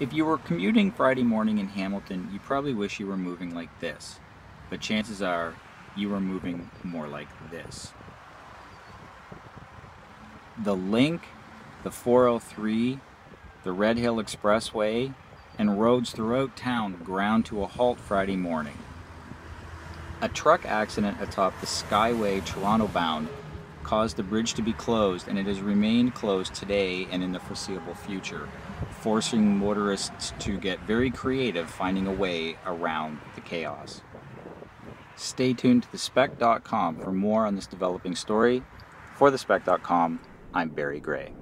If you were commuting Friday morning in Hamilton, you probably wish you were moving like this, but chances are you are moving more like this. The Link, the 403, the Red Hill Expressway, and roads throughout town ground to a halt Friday morning. A truck accident atop the Skyway Toronto bound caused the bridge to be closed and it has remained closed today and in the foreseeable future, forcing motorists to get very creative finding a way around the chaos. Stay tuned to thespec.com for more on this developing story. For thespec.com, I'm Barry Gray.